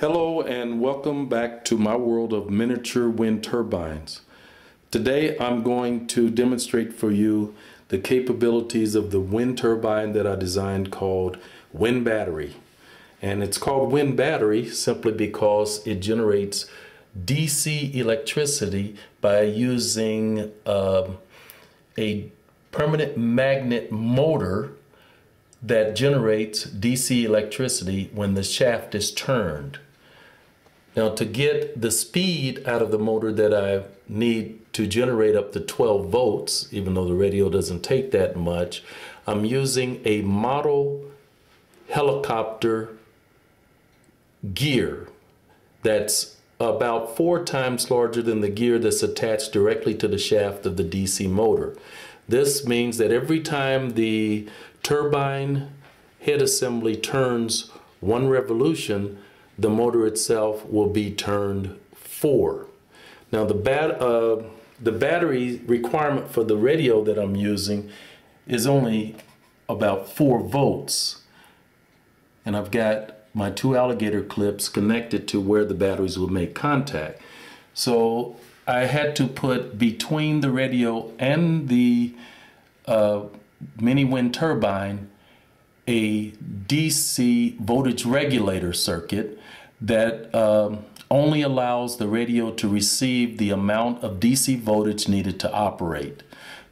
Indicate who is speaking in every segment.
Speaker 1: Hello and welcome back to my world of miniature wind turbines. Today I'm going to demonstrate for you the capabilities of the wind turbine that I designed called Wind Battery. And it's called Wind Battery simply because it generates DC electricity by using uh, a permanent magnet motor that generates DC electricity when the shaft is turned. Now to get the speed out of the motor that I need to generate up to 12 volts, even though the radio doesn't take that much, I'm using a model helicopter gear that's about four times larger than the gear that's attached directly to the shaft of the DC motor. This means that every time the turbine head assembly turns one revolution, the motor itself will be turned four. Now the, bat, uh, the battery requirement for the radio that I'm using is only about four volts. And I've got my two alligator clips connected to where the batteries will make contact. So I had to put between the radio and the uh, mini wind turbine a DC voltage regulator circuit that um, only allows the radio to receive the amount of DC voltage needed to operate.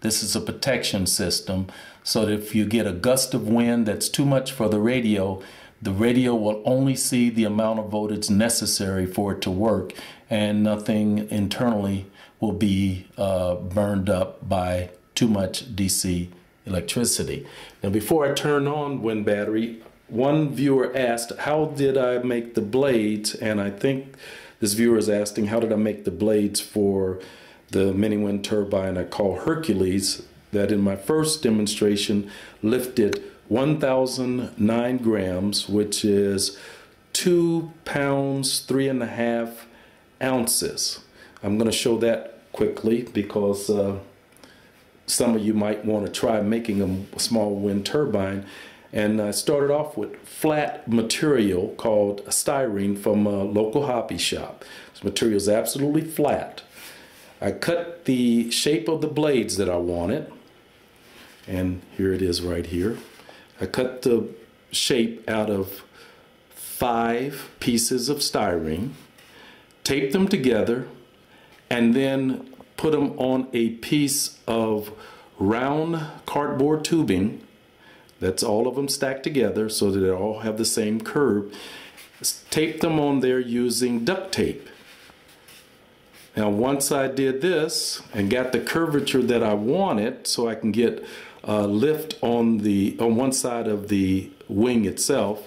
Speaker 1: This is a protection system so that if you get a gust of wind that's too much for the radio, the radio will only see the amount of voltage necessary for it to work and nothing internally will be uh, burned up by too much DC electricity. Now before I turn on wind battery, one viewer asked, how did I make the blades? And I think this viewer is asking, how did I make the blades for the mini wind turbine I call Hercules that in my first demonstration lifted 1,009 grams, which is two pounds, three and a half ounces. I'm going to show that quickly because uh, some of you might want to try making a small wind turbine. And I started off with flat material called styrene from a local hobby shop. This material is absolutely flat. I cut the shape of the blades that I wanted. And here it is right here. I cut the shape out of five pieces of styrene, taped them together, and then put them on a piece of round cardboard tubing. That's all of them stacked together so that they all have the same curve. Tape them on there using duct tape. Now once I did this and got the curvature that I wanted so I can get uh, lift on the on one side of the wing itself,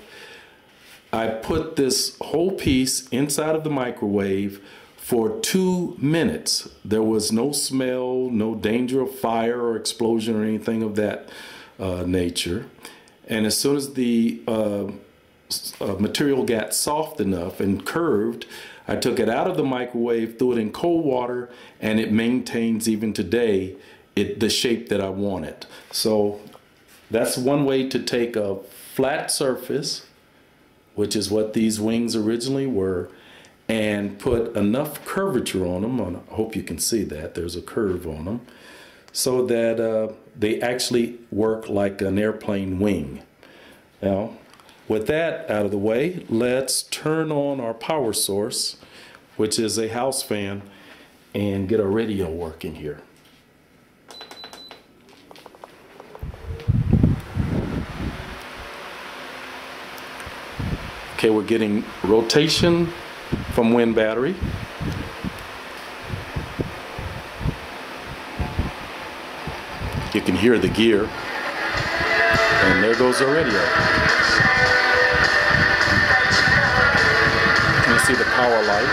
Speaker 1: I put this whole piece inside of the microwave for two minutes. There was no smell, no danger of fire or explosion or anything of that uh, nature. And as soon as the uh, uh, material got soft enough and curved, I took it out of the microwave, threw it in cold water, and it maintains even today it, the shape that I wanted. So that's one way to take a flat surface, which is what these wings originally were, and put enough curvature on them. On, I hope you can see that. There's a curve on them. So that uh, they actually work like an airplane wing. Now, with that out of the way, let's turn on our power source, which is a house fan, and get our radio working here. Okay, we're getting rotation from wind battery. You can hear the gear. And there goes the radio. You see the power light.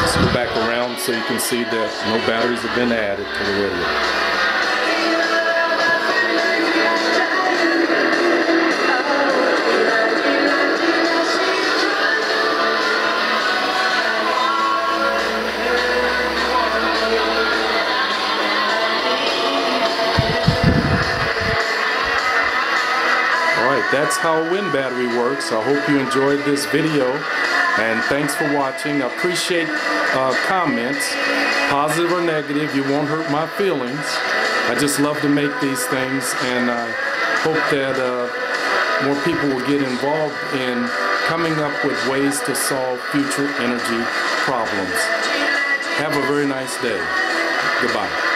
Speaker 1: Let's go back around so you can see that no batteries have been added to the radio. That's how a wind battery works. I hope you enjoyed this video and thanks for watching. I appreciate uh, comments, positive or negative. You won't hurt my feelings. I just love to make these things and I hope that uh, more people will get involved in coming up with ways to solve future energy problems. Have a very nice day. Goodbye.